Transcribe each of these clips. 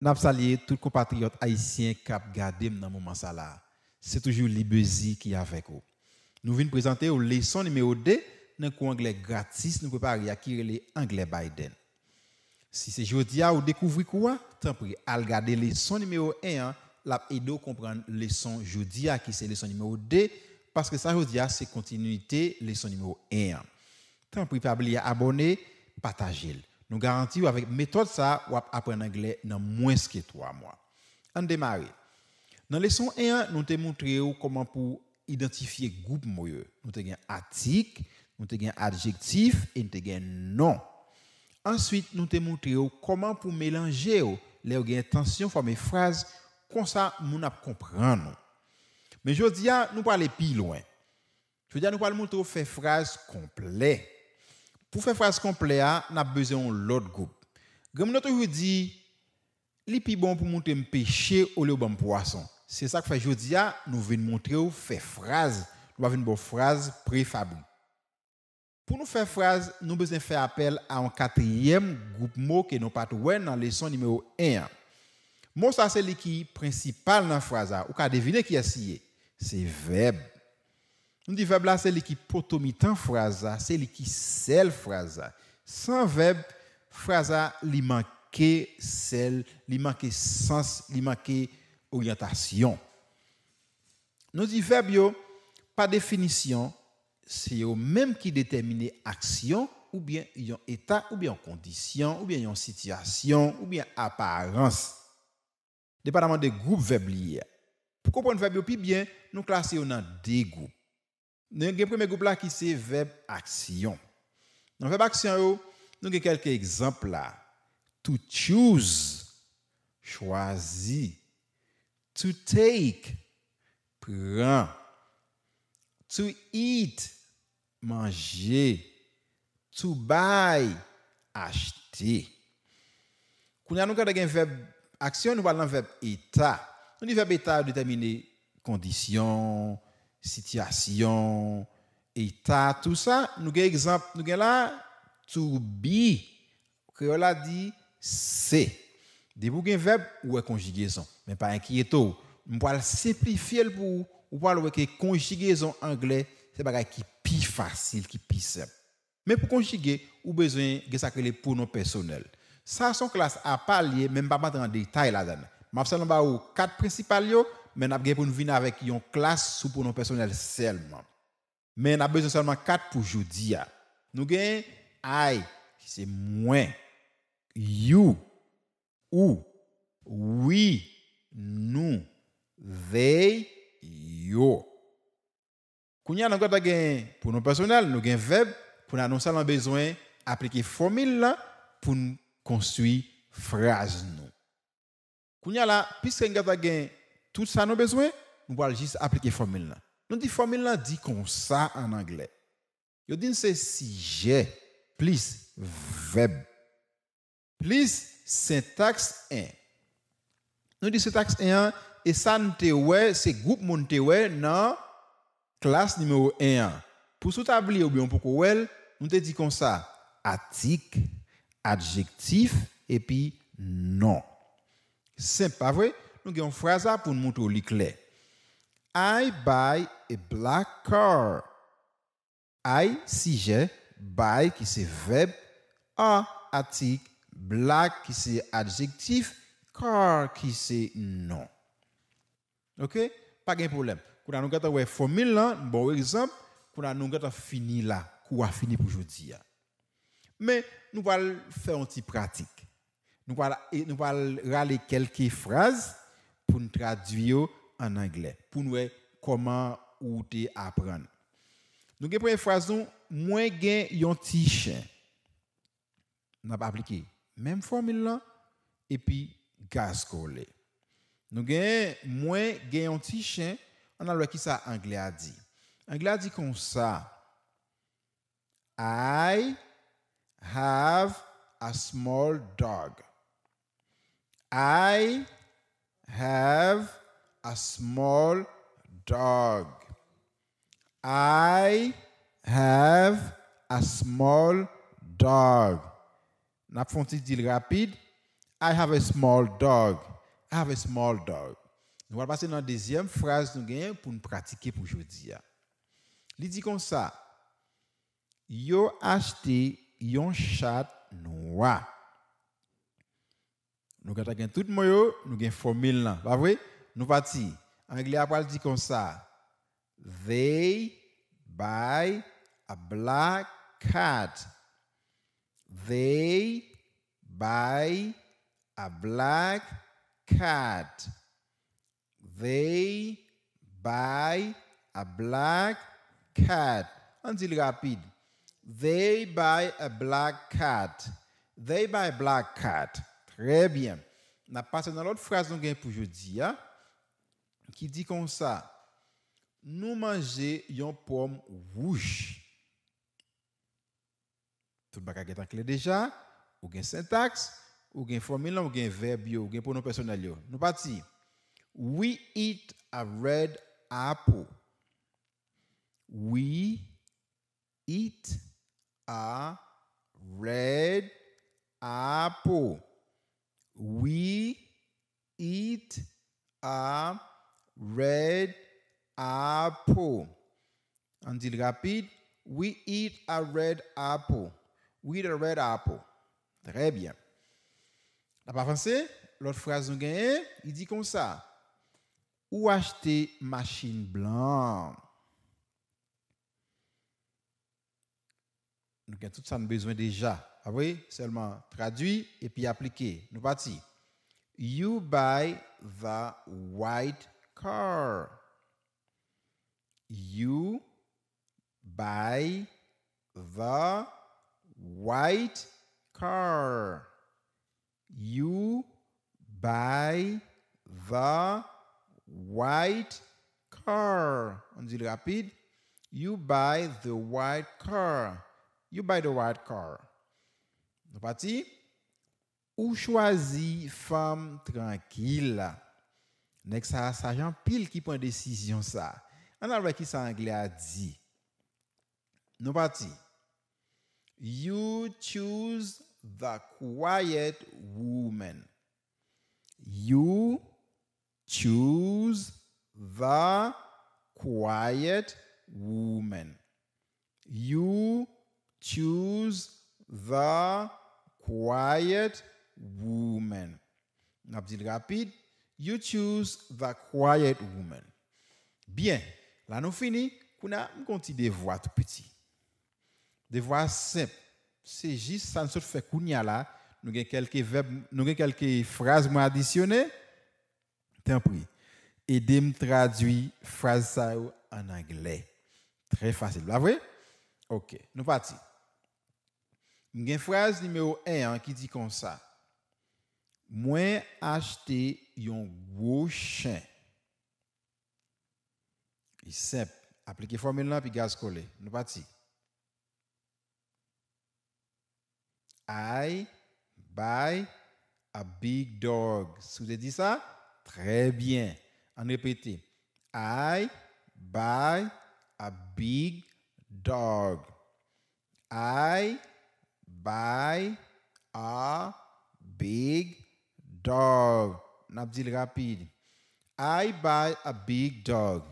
N'a salué tous compatriotes haïtiens qui ont gardé dans moment ça là. C'est toujours qui est avec vous. Nous venons présenter aux leçon numéro 2 dans cours anglais gratis nous préparer à acquérir les anglais Biden. Si c'est jeudi ou découvrir quoi, tant pis, à regarder leçon numéro 1 la aider à comprendre leçon jeudi qui c'est leçon numéro 2 parce que ça jeudi c'est continuité leçon numéro 1. Tant pis, pas oublier abonner, partager. Nous garantissons avec méthode ça, ou apprendre anglais dans moins que trois mois. On démarre. Dans leçon 1, nous te montré comment pour identifier groupe moyeu. Nous te article, nous te adjectif et nous te nom. Ensuite, nous te montré comment pour mélanger les intentions former phrase comme ça nous comprendre. Mais je dis nous parler plus loin. Je dire nous parler montrer faire phrase complète. Pour faire phrase complète, on a besoin de l'autre groupe. Comme nous toujours dit, les plus bon pour monter un péché au lieu d'un poisson. C'est ça que fait aujourd'hui, nous venons montrer ou faire phrase. Nous avons une bonne phrase préfabriquée. Pour nous faire phrase, nous avons besoin de faire appel à un quatrième groupe mot que nous pas dans la leçon numéro 1. Mot ça c'est le qui principal dans la phrase. Vous pouvez deviner qui est C'est verbe. Nou di verb la, se li ki potomitan fraza, se li ki sel fraza. San verb, fraza li manke sel, li manke sens, li manke orientasyon. Nou di verb yo, pa definisyon, se yo menm ki determine aksyon, ou bien yon etat, ou bien yon kondisyon, ou bien yon sityasyon, ou bien aparense. Depadaman de group verb li ya. Pou kompon verb yo pi bien, nou klasi yo nan de group. Nous avons un premier groupe là qui c'est verbe action. Dans verbe action, nous avons quelques exemples là. To choose, choisir. To take, prend. To eat, manger. To buy, acheter. Quand nous avons un verbe action, nous parlons d'un verbe état. Nous dit verbe état déterminer condition, situation, état, tout ça. Nous avons exemple, nous avons là, to be. Créole a dit c'est. Des vous un verbe ou conjugaison, mais pas inquiéto. Nous allons simplifier pour ou parler que conjugaison anglais, c'est bagage qui plus facile, qui plus simple. Mais pour conjuguer, ou besoin de ça que les pronoms personnels. Ça son classe à parler, même pas dans détail là-dedans. Je vais quatre principales mais nous avons besoin venir avec une classe sous pronom personnel seulement. Mais nous avons besoin seulement quatre pour aujourd'hui. Nous avons I, qui c'est moins, you, ou, we, nous, they, yo. Quand nous avons un pronom personnel, nous avons verbe pour nous avons besoin d'appliquer formule pour construire phrase nous. Quand nous avons puisque nous avons tout ça nous besoin, nous allons juste appliquer formule là. Nous dit formule dit comme ça en anglais. Yo dit c'est sujet plus verbe plus syntaxe 1. Nous dit syntaxe 1 et ça nous c'est groupe te dans classe numéro 1. Pour s'établir ou bien pour nous te comme ça article, adjectif et puis non. C'est pas vrai? Nous avons une phrase pour nous montrer clair. I buy a black car. I, sujet, buy qui c'est verbe, a, article, black qui c'est adjectif, car qui c'est nom. OK? Pas de problème. Quand nous avons une formule là, bon exemple, quand nous avons fini là, quoi fini pour aujourd'hui. Mais nous allons faire un petit pratique. Nous allons râler quelques phrases pour nous traduire en anglais, pour nous comment ou apprendre. Nous avons première phrase, moins gain yon petit chien. Nous avons appliqué même formule là, et puis gaz collé. Nous avons moins gain yon petit chien, on a le qui ça anglais a dit. Anglais a dit comme ça. I have a small dog. I have a small dog. I have a small dog. N'a pas dit rapide. I have a small dog. I have a small dog. Nous allons passer dans la deuxième phrase nous gagnons pour nous pratiquer pour aujourd'hui. Il dit comme ça. Yo acheté yon chat noir. Nous avons tout le monde, nous avons formule là. Pas vrai? Nous parti. Anglais après dit comme ça. They buy a black cat. They buy a black cat. They buy a black cat. On dit rapide. They buy a black cat. They buy a black cat. Très bien. Na pase nan lot fraz nou gen pou jodi ya, ki di kon sa, nou manje yon pom wouj. Tout baka gen tankle deja, ou gen syntax, ou gen formula, ou gen verb yo, ou gen pronom personal yo. Nou pati, we eat a red apple. We eat a red apple. We eat a red apple. On dit rapide. We eat a red apple. We eat a red apple. Très bien. La pas? L'autre phrase nous gagne, il dit comme ça. Ou acheter machine blanche? Nous avons tout ça besoin déjà. Oui, seulement traduit et puis appliquer. Nous parti. You buy the white car. You buy the white car. You buy the white car. On dit le rapide. You buy the white car. You buy the white car. Nous parti. Ou choisi femme tranquille. Next ça, ça pile qui prend décision ça. On a qui ça a dit? Nous parti. You choose the quiet woman. You choose the quiet woman. You choose the quiet woman. N'a dit rapide. You choose the quiet woman. Bien. Là, nous fini. Nous avons des voix tout petit. Des voix simples. C'est juste ça nous fait kounya là. Nous avons quelques verbes, nous avons quelques phrases additionnées. Tant pis. Aidez me traduire phrase ça en anglais. Très facile. Vous vrai? OK. Nous partons. Une phrase numéro 1 qui dit comme ça. Moi acheter un gros chien. C'est simple. Appliquez formule là puis gaz collé. Nous parti. I buy a big dog. Si vous avez dit ça, très bien. En répétez. I buy a big dog. I buy a big dog. Nabdil rapide. I buy a big dog.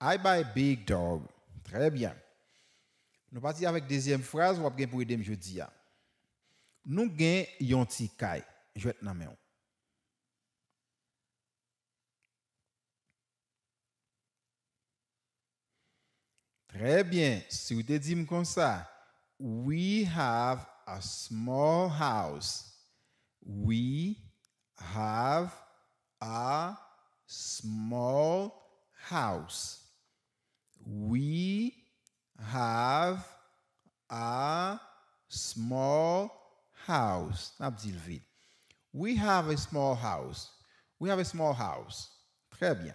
I buy a big dog. Très bien. Nous partons avec deuxième phrase, vous avez pour aider me jeudi. Nous gagnons yon ti kay. Je vais te nommer. Très bien. Si vous te dites comme ça, we have a small house. We have a small house. We have a small house. We have a small house. We have a small house. Très bien.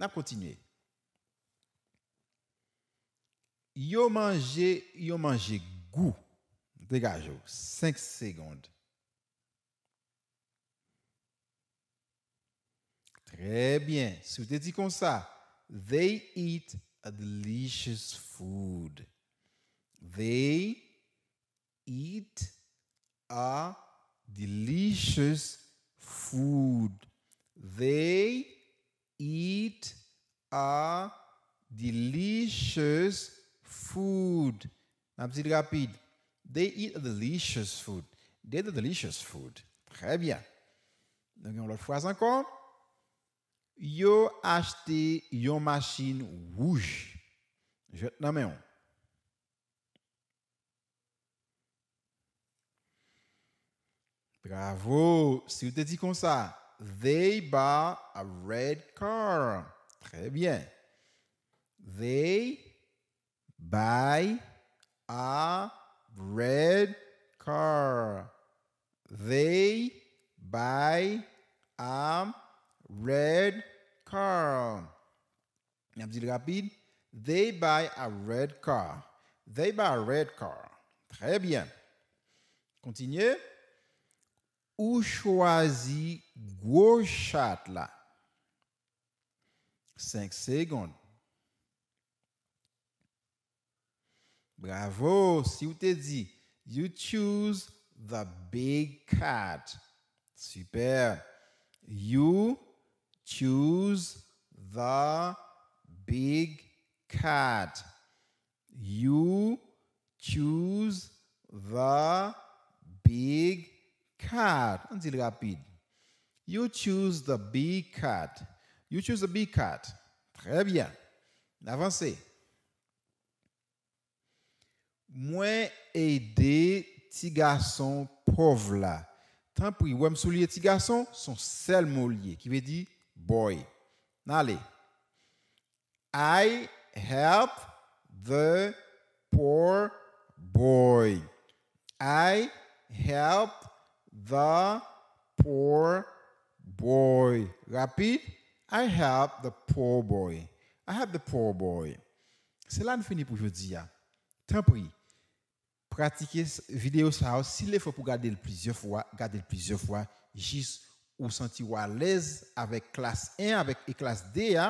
On continuer. Yo manger, yo manger goût. Dégage. 5 secondes. Très bien. Si vous te dites comme ça, they eat a delicious food. They eat a delicious food. They eat a delicious food. Un petit rapide. They eat a delicious food. They eat a delicious food. Très bien. Donc, l'autre phrase encore. Yo acheté une machine rouge. Je te nomme Bravo. Si vous te dit comme ça, they buy a red car. Très bien. They buy a red car. They buy a red car. Dit rapide. They buy a red car. They buy a red car. Très bien. Continuez. Ou choisi gros là? 5 secondes. Bravo. Si vous te dit, you choose the big cat. Super. You choose the big cat. You choose the big cat. On dit rapide. You choose the big cat. You choose the big cat. Très bien. Avancez. Moi aider petit garçon pauvre là. Tant pis, ouais, soulier petit son seul mot qui veut dire boy. Allez. I help the poor boy. I help the poor boy. Rapide. I help the poor boy. I help the poor boy. C'est là nous finissons pour aujourd'hui. Tant pis pratiquer vidéo ça s'il est faut pour garder le plusieurs fois garder le plusieurs fois juste ou sentir à l'aise avec classe 1 avec et classe D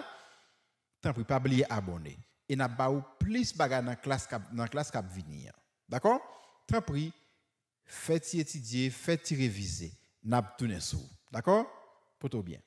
tant pis pas oublier abonner. Et n'a pas plus bagarre dans classe dans classe cap venir d'accord? Tant pis faites étudier faites réviser. N'a tourner sous d'accord? Pour tout bien